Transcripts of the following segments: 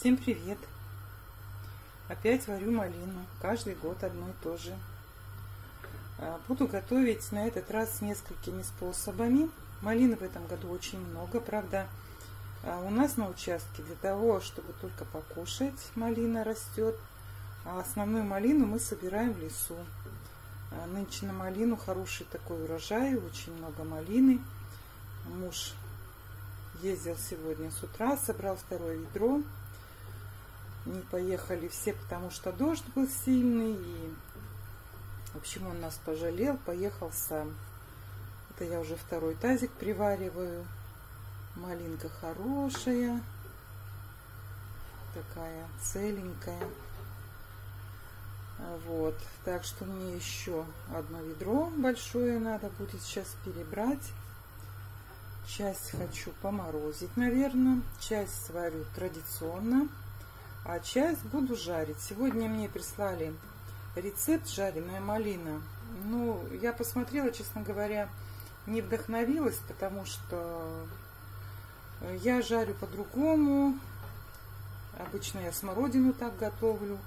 Всем привет! Опять варю малину. Каждый год одно и то же. А, буду готовить на этот раз несколькими способами. Малины в этом году очень много. Правда, а, у нас на участке для того, чтобы только покушать, малина растет. А основную малину мы собираем в лесу. А, нынче на малину хороший такой урожай, очень много малины. Муж ездил сегодня с утра, собрал второе ведро. Не поехали все, потому что дождь был сильный. И, в общем, он нас пожалел, поехал сам. Это я уже второй тазик привариваю. Малинка хорошая. Такая целенькая. Вот. Так что мне еще одно ведро большое надо будет сейчас перебрать. Часть хочу поморозить, наверное. Часть сварю традиционно. А часть буду жарить. Сегодня мне прислали рецепт жареная малина. Ну, я посмотрела, честно говоря, не вдохновилась, потому что я жарю по-другому. Обычно я смородину так готовлю.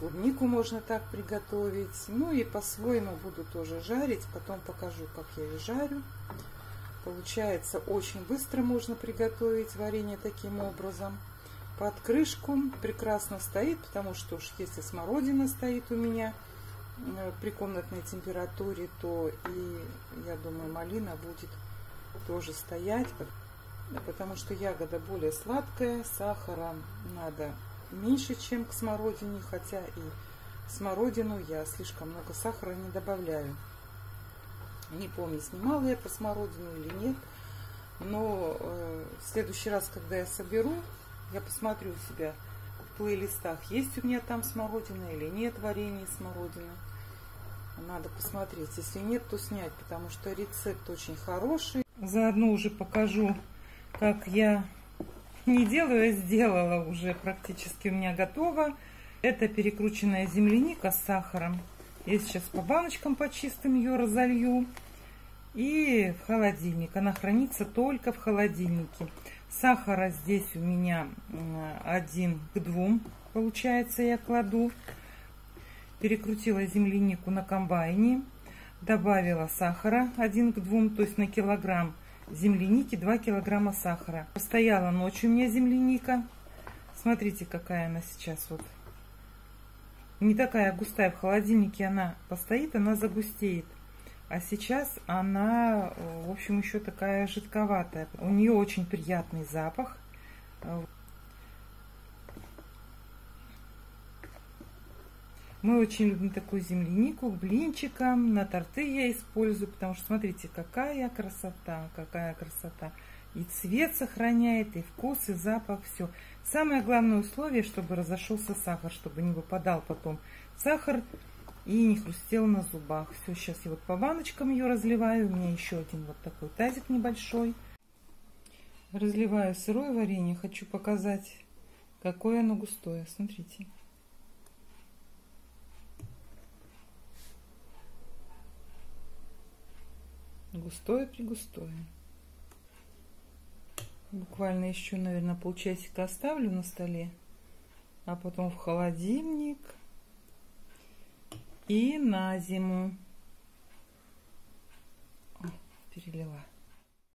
Клубнику можно так приготовить. Ну и по-своему буду тоже жарить. Потом покажу, как я ее жарю. Получается, очень быстро можно приготовить варенье таким образом. Под крышку прекрасно стоит, потому что уж если смородина стоит у меня э, при комнатной температуре, то и, я думаю, малина будет тоже стоять, потому что ягода более сладкая, сахара надо меньше, чем к смородине, хотя и смородину я слишком много сахара не добавляю. Не помню, снимала я про смородину или нет. Но э, в следующий раз, когда я соберу, я посмотрю у себя в плейлистах, есть у меня там смородина или нет варенье смородины. Надо посмотреть. Если нет, то снять, потому что рецепт очень хороший. Заодно уже покажу, как я не делаю, а сделала уже практически у меня готово. Это перекрученная земляника с сахаром. Я сейчас по баночкам по чистым ее разолью. И в холодильник. Она хранится только в холодильнике. Сахара здесь у меня один к двум, получается, я кладу. Перекрутила землянику на комбайне. Добавила сахара один к двум, то есть на килограмм земляники 2 килограмма сахара. Постояла ночью у меня земляника. Смотрите, какая она сейчас вот не такая густая в холодильнике она постоит, она загустеет. А сейчас она, в общем, еще такая жидковатая. У нее очень приятный запах. Мы очень любим такую землянику к блинчикам, на торты я использую, потому что смотрите, какая красота, какая красота. И цвет сохраняет, и вкус, и запах, все. Самое главное условие, чтобы разошелся сахар, чтобы не выпадал потом сахар и не хрустел на зубах. Все, сейчас я вот по баночкам ее разливаю. У меня еще один вот такой тазик небольшой. Разливаю сырое варенье. Хочу показать, какое оно густое. Смотрите. Густое-пригустое. Буквально еще, наверное, полчасика оставлю на столе, а потом в холодильник и на зиму. О, перелила.